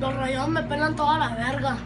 Los rayados me pelan toda la verga.